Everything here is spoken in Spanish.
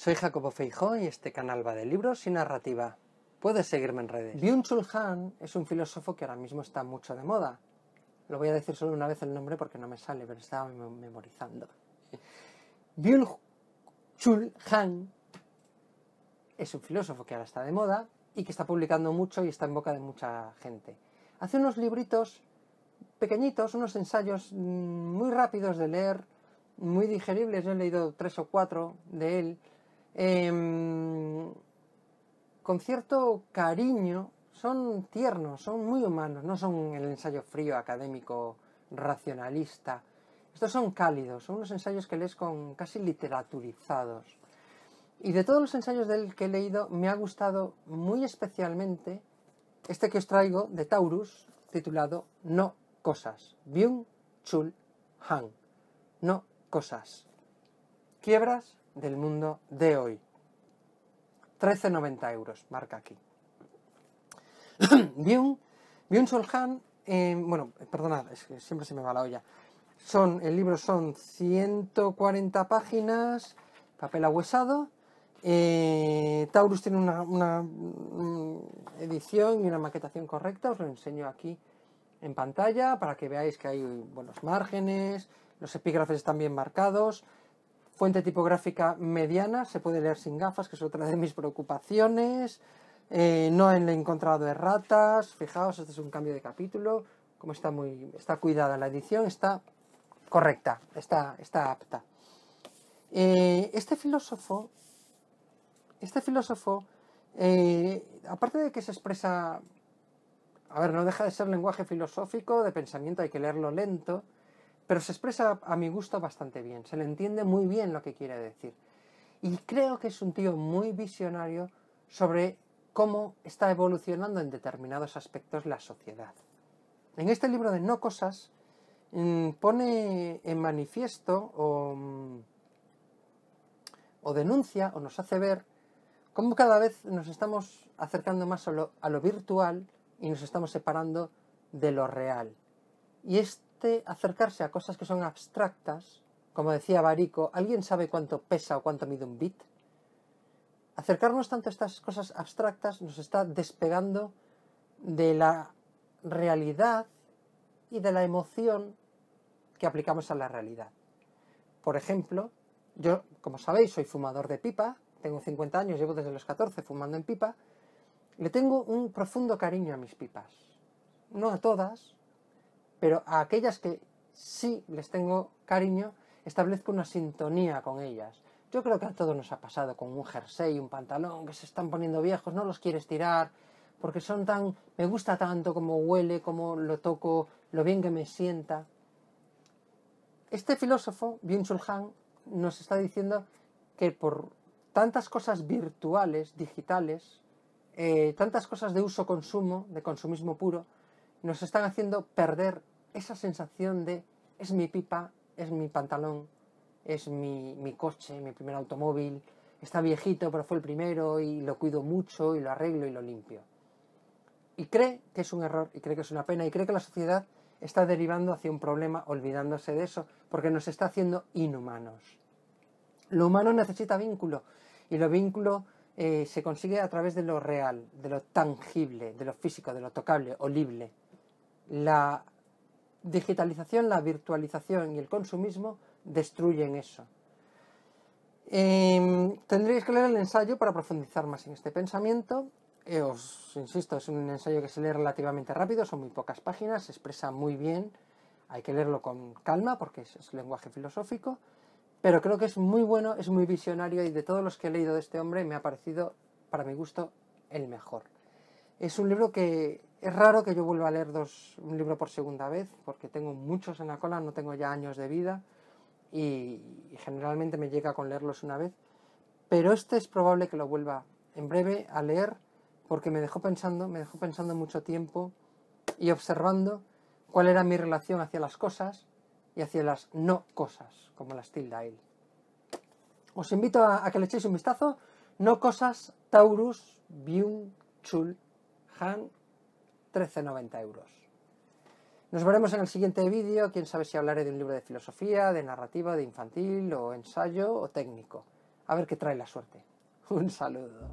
Soy Jacobo Feijó y este canal va de libros y narrativa. Puedes seguirme en redes. Byung-Chul Han es un filósofo que ahora mismo está mucho de moda. Lo voy a decir solo una vez el nombre porque no me sale, pero estaba memorizando. Byung-Chul Han es un filósofo que ahora está de moda y que está publicando mucho y está en boca de mucha gente. Hace unos libritos pequeñitos, unos ensayos mm, muy rápidos de leer, muy digeribles. Yo he leído tres o cuatro de él. Em, con cierto cariño, son tiernos, son muy humanos, no son el ensayo frío, académico, racionalista. Estos son cálidos, son unos ensayos que lees con casi literaturizados. Y de todos los ensayos de él que he leído, me ha gustado muy especialmente este que os traigo de Taurus, titulado No cosas. Byung Chul Han. No cosas. Quiebras del mundo de hoy. 13,90 euros, marca aquí. Byung, Byung Chul Han, eh, bueno, perdonad, es que siempre se me va la olla. Son, el libro son 140 páginas, papel ahuesado. Eh, Taurus tiene una, una, edición y una maquetación correcta, os lo enseño aquí en pantalla para que veáis que hay buenos márgenes, los epígrafes están bien marcados, fuente tipográfica mediana, se puede leer sin gafas, que es otra de mis preocupaciones, eh, no he encontrado erratas, fijaos, este es un cambio de capítulo, como está muy está cuidada la edición, está correcta, está, está apta. Eh, este filósofo, este filósofo, eh, aparte de que se expresa a ver, no deja de ser lenguaje filosófico, de pensamiento, hay que leerlo lento, pero se expresa a mi gusto bastante bien, se le entiende muy bien lo que quiere decir. Y creo que es un tío muy visionario sobre cómo está evolucionando en determinados aspectos la sociedad. En este libro de No Cosas mm, pone en manifiesto o, mm, o, denuncia o nos hace ver cómo cada vez nos estamos acercando más a lo, a lo virtual y nos estamos separando de lo real. Y acercarse a cosas que son abstractas, como decía Barico, ¿alguien sabe cuánto pesa o cuánto mide un bit? Acercarnos tanto a estas cosas abstractas nos está despegando de la realidad y de la emoción que aplicamos a la realidad. Por ejemplo, yo, como sabéis, soy fumador de pipa, tengo 50 años, llevo desde los 14 fumando en pipa, le tengo un profundo cariño a mis pipas. No a todas, pero a aquellas que sí les tengo cariño, establezco una sintonía con ellas. Yo creo que a todos nos ha pasado con un jersey, un pantalón que se están poniendo viejos, no los quieres tirar, porque son tan, me gusta tanto como huele, como lo toco, lo bien que me sienta. Este filósofo, Byung-Chul Han, nos está diciendo que por tantas cosas virtuales, digitales, eh, tantas cosas de uso-consumo, de consumismo puro, nos están haciendo perder esa sensación de es mi pipa, es mi pantalón, es mi, mi coche, mi primer automóvil, está viejito pero fue el primero y lo cuido mucho y lo arreglo y lo limpio. Y cree que es un error y cree que es una pena y cree que la sociedad está derivando hacia un problema olvidándose de eso porque nos está haciendo inhumanos. Lo humano necesita vínculo y lo vínculo eh, se consigue a través de lo real, de lo tangible, de lo físico, de lo tocable, olible. La digitalización, la virtualización y el consumismo destruyen eso. Em, tendréis que leer el ensayo para profundizar más en este pensamiento. Eh, os insisto, es un ensayo que se lee relativamente rápido, son muy pocas páginas, se expresa muy bien, hay que leerlo con calma porque es lenguaje filosófico pero creo que es muy bueno, es muy visionario y de todos los que he leído de este hombre me ha parecido, para mi gusto, el mejor. Es un libro que es raro que yo vuelva a leer dos, un libro por segunda vez, porque tengo muchos en la cola, no tengo ya años de vida y, generalmente me llega con leerlos una vez, pero este es probable que lo vuelva en breve a leer porque me dejó pensando, me dejó pensando mucho tiempo y observando cuál era mi relación hacia las cosas y hacia las no cosas, como las tilda él. Os invito a, que le echéis un vistazo. No cosas, Taurus, Byung, Chul, Han, 13,90 euros. Nos veremos en el siguiente vídeo, quién sabe si hablaré de un libro de filosofía, de narrativa, de infantil, o ensayo, o técnico. a ver qué trae la suerte. Un saludo.